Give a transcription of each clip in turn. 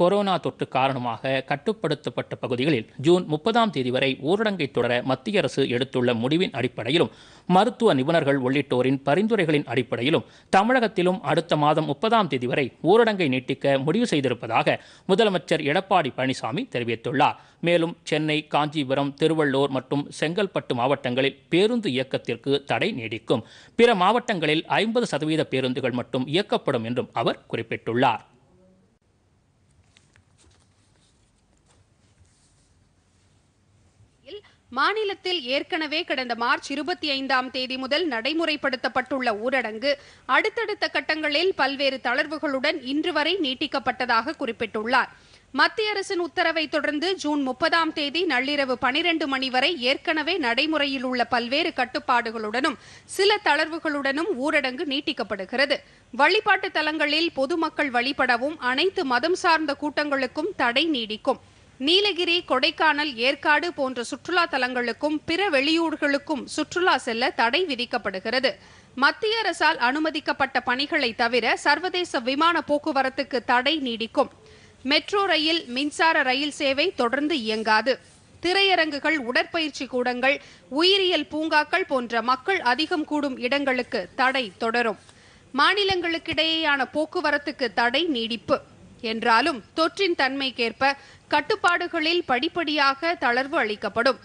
Corona தொற்று காரணமாக கட்டுப்படுத்தப்பட்ட பகுதிகளில் ஜூன் முப்பதாம் தேதி வரை ஊரடங்கை தொடர மத்திய அரசு எடுத்துள்ள முடிவின் அடிப்படையிலும் மருத்துவ நிபுணர்கள் உள்ளிட்டோரின் பரிந்துரைகளின் அடிப்படையிலும் தமிழகத்திலும் அடுத்த மாதம் முப்பதாம் தேதி வரை ஊரடங்கை நீட்டிக்க முடிவு செய்திருப்பதாக முதலமைச்சர் எடப்பாடி பழனிசாமி தெரிவித்துள்ளார். மேலும் சென்னை காஞ்சிபுரம் திருவள்ளூர் மற்றும் செங்கல்பட்டு மாவட்டங்களில் பேருந்து இயக்கத்திற்கு தடை நீடிக்கும். பிற மாவட்டங்களில் ஐம்பது சதவீத பேருந்துகள் மட்டும் இயக்கப்படும் என்றும் அவர் குறிப்பிட்டுள்ளார். மாநிலத்தில் ஏற்கனவே கடந்த மார்ச் இருபத்தி ஐந்தாம் தேதி முதல் நடைமுறைப்படுத்தப்பட்டுள்ள ஊரடங்கு அடுத்தடுத்த கட்டங்களில் பல்வேறு தளர்வுகளுடன் இன்று வரை நீட்டிக்கப்பட்டதாக குறிப்பிட்டுள்ளார். மத்திய அரசின் உத்தரவை தொடர்ந்து ஜூன் முப்பதாம் தேதி நள்ளிரவு பனிரெண்டு மணி வரை ஏற்கனவே நடைமுறையில் உள்ள பல்வேறு கட்டுப்பாடுகளுடனும் சில தளர்வுகளுடனும் ஊரடங்கு நீட்டிக்கப்படுகிறது. வழிபாட்டு தலங்களில் பொதுமக்கள் வழிபடவும் அனைத்து மதம் சார்ந்த கூட்டங்களுக்கும் தடை நீடிக்கும். நீலகிரி கொடைக்கானல் ஏற்காடு போன்ற சுற்றுலா தலங்களுக்கும் பிற வெளியூர்களுக்கும் சுற்றுலா செல்ல தடை விதிக்கப்படுகிறது. மத்திய அரசால் அனுமதிக்கப்பட்ட பணிகளை தவிர சர்வதேச விமான போக்குவரத்துக்கு தடை நீடிக்கும். மெட்ரோ ரயில் மின்சார ரயில் சேவை தொடர்ந்து இயங்காது. திரையரங்குகள் உடற்பயிற்சி கூடங்கள் உயிரியல் பூங்காக்கள் போன்ற மக்கள் அதிகம் கூடும் இடங்களுக்கு தடை தொடரும். மாநிலங்களுக்கிடையேயான போக்குவரத்துக்கு தடை நீடிப்பு. என்றாலும் தொற்றின் தன்மைக்கேற்ப கட்டுப்பாடுகளில் படிப்படியாக தளர்வு அளிக்கப்படும்.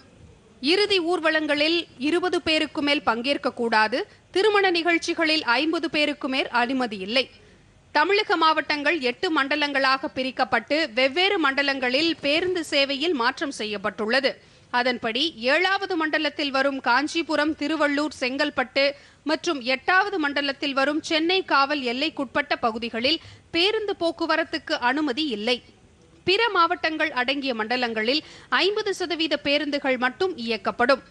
இறுதி ஊர்வலங்களில் இருபது பேருக்கு மேல் பங்கேற்கக்கூடாது திருமண நிகழ்ச்சிகளில் ஐம்பது பேருக்கு மேல் அனுமதி இல்லை. தமிழக மாவட்டங்கள் எட்டு மண்டலங்களாக பிரிக்கப்பட்டு வெவ்வேறு மண்டலங்களில் பேருந்து சேவையில் மாற்றம் செய்யப்பட்டுள்ளது. அதன்படி ஏழாவது மண்டலத்தில் வரும் காஞ்சிபுரம் திருவள்ளூர் செங்கல்பட்டு மற்றும் எட்டாவது மண்டலத்தில் வரும் சென்னை காவல் எல்லைக்குட்பட்ட பகுதிகளில் பேருந்து போக்குவரத்துக்கு அனுமதி இல்லை. பிற மாவட்டங்கள் அடங்கிய மண்டலங்களில் ஐம்பது சதவீத பேருந்துகள் மட்டும் இயக்கப்படும்.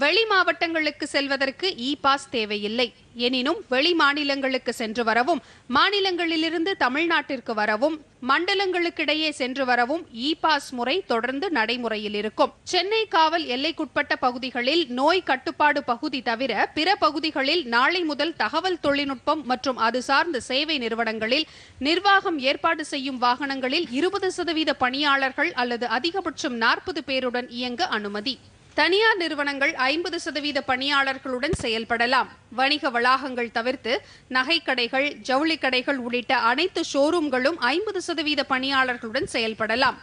வெளி மாவட்டங்களுக்கு செல்வதற்கு இ பாஸ் தேவையில்லை. எனினும் வெளி மாநிலங்களுக்கு சென்று வரவும் மாநிலங்களிலிருந்து தமிழ்நாட்டிற்கு வரவும் மண்டலங்களுக்கிடையே சென்று வரவும் இ பாஸ் முறை தொடர்ந்து நடைமுறையில் இருக்கும். சென்னை காவல் எல்லைக்குட்பட்ட பகுதிகளில் நோய் கட்டுப்பாடு பகுதி தவிர பிற பகுதிகளில் நாளை முதல் தகவல் தொழில்நுட்பம் மற்றும் அது சார்ந்த சேவை நிறுவனங்களில் நிர்வாகம் ஏற்பாடு செய்யும் வாகனங்களில் இருபது சதவீத பணியாளர்கள் அல்லது அதிகபட்சம் நாற்பது பேருடன் இயங்க அனுமதி. தனியார் நிறுவனங்கள் ஐம்பது சதவீத பணியாளர்களுடன் செயல்படலாம். வணிக வளாகங்கள் தவிர்த்து நகைக்கடைகள் ஜவுளி கடைகள் உள்ளிட்ட அனைத்து ஷோரூம்களும் ஐம்பது சதவீத பணியாளர்களுடன் செயல்படலாம்.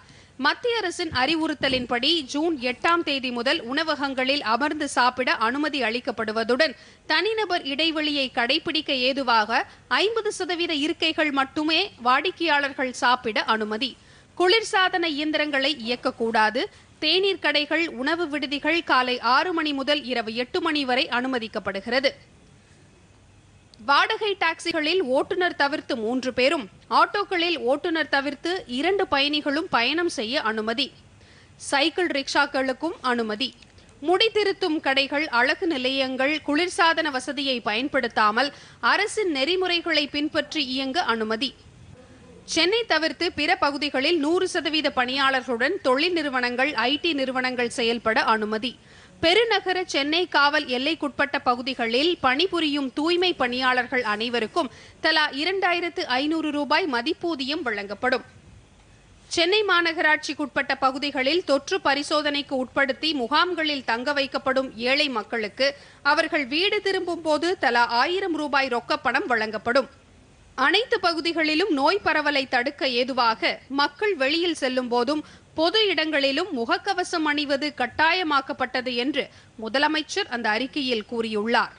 மத்திய அரசின் அறிவுறுத்தலின்படி ஜூன் எட்டாம் தேதி முதல் உணவகங்களில் அமர்ந்து சாப்பிட அனுமதி அளிக்கப்படுவதுடன் தனிநபர் இடைவெளியை கடைபிடிக்க ஏதுவாக ஐம்பது சதவீத இருக்கைகள் மட்டுமே வாடிக்கையாளர்கள் சாப்பிட அனுமதி. குளிர்சாதன இயந்திரங்களை இயக்கக்கூடாது. தேநீர் கடைகள் உணவு விடுதிகள் காலை ஆறு மணி முதல் இரவு எட்டு மணி வரை அனுமதிக்கப்படுகிறது. வாடகை டாக்ஸிகளில் ஓட்டுநர் தவிர்த்து மூன்று பேரும் ஆட்டோக்களில் ஓட்டுநர் தவிர்த்து இரண்டு பயணிகளும் பயணம் செய்ய அனுமதி. சைக்கிள் ரிக்ஷாக்களுக்கும் அனுமதி. முடிதிருத்தும் கடைகள் அழகு நிலையங்கள் குளிர்சாதன வசதியை பயன்படுத்தாமல் அரசின் நெறிமுறைகளை பின்பற்றி இயங்க அனுமதி. சென்னை தவிர்த்து பிற பகுதிகளில் நூறு சதவீத பணியாளர்களுடன் தொழில் நிறுவனங்கள் ஐடி நிறுவனங்கள் செயல்பட அனுமதி. பெருநகர சென்னை காவல் எல்லைக்குட்பட்ட பகுதிகளில் பணிபுரியும் தூய்மை பணியாளர்கள் அனைவருக்கும் தலா இரண்டாயிரத்து ஐநூறு ரூபாய் மதிப்பூதியம் வழங்கப்படும். சென்னை மாநகராட்சிக்குட்பட்ட பகுதிகளில் தொற்று பரிசோதனைக்கு உட்படுத்தி முகாம்களில் தங்க வைக்கப்படும் ஏழை மக்களுக்கு அவர்கள் வீடு திரும்பும் போது தலா ஆயிரம் ரூபாய் ரொக்கப்பணம் வழங்கப்படும். அனைத்து பகுதிகளிலும் நோய் பரவலை தடுக்க ஏதுவாக மக்கள் வெளியில் செல்லும் போதும் பொது இடங்களிலும் முகக்கவசம் அணிவது கட்டாயமாக்கப்பட்டது என்று முதலமைச்சர் அந்த அறிக்கையில் கூறியுள்ளார்.